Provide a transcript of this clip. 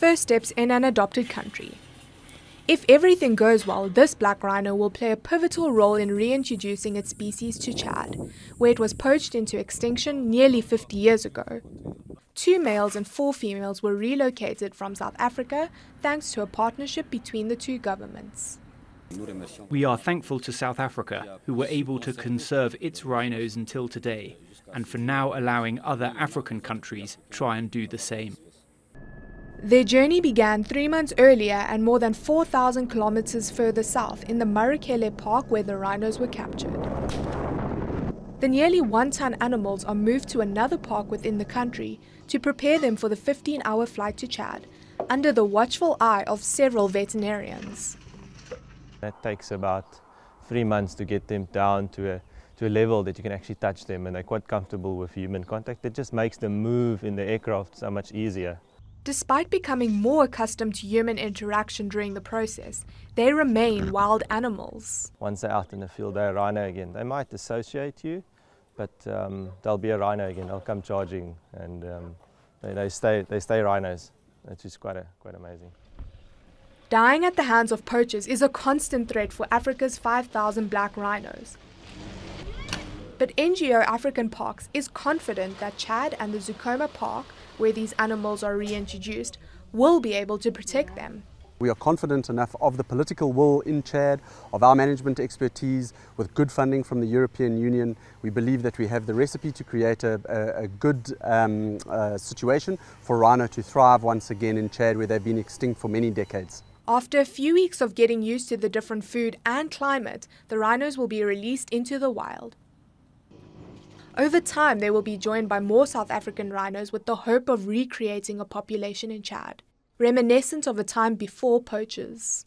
First steps in an adopted country. If everything goes well, this black rhino will play a pivotal role in reintroducing its species to Chad, where it was poached into extinction nearly 50 years ago. Two males and four females were relocated from South Africa thanks to a partnership between the two governments. We are thankful to South Africa, who were able to conserve its rhinos until today, and for now allowing other African countries try and do the same. Their journey began three months earlier and more than 4,000 kilometers further south in the Marakele Park where the rhinos were captured. The nearly one ton animals are moved to another park within the country to prepare them for the 15 hour flight to Chad under the watchful eye of several veterinarians. That takes about three months to get them down to a, to a level that you can actually touch them and they're quite comfortable with human contact. It just makes them move in the aircraft so much easier. Despite becoming more accustomed to human interaction during the process, they remain wild animals. Once they're out in the field, they're a rhino again. They might associate you, but um, they'll be a rhino again. They'll come charging and um, they, they, stay, they stay rhinos. It's just quite, a, quite amazing. Dying at the hands of poachers is a constant threat for Africa's 5,000 black rhinos. But NGO African Parks is confident that Chad and the Zakouma Park where these animals are reintroduced will be able to protect them. We are confident enough of the political will in Chad, of our management expertise, with good funding from the European Union. We believe that we have the recipe to create a, a, a good um, uh, situation for rhino to thrive once again in Chad, where they've been extinct for many decades. After a few weeks of getting used to the different food and climate, the rhinos will be released into the wild. Over time, they will be joined by more South African rhinos with the hope of recreating a population in Chad, reminiscent of a time before poachers.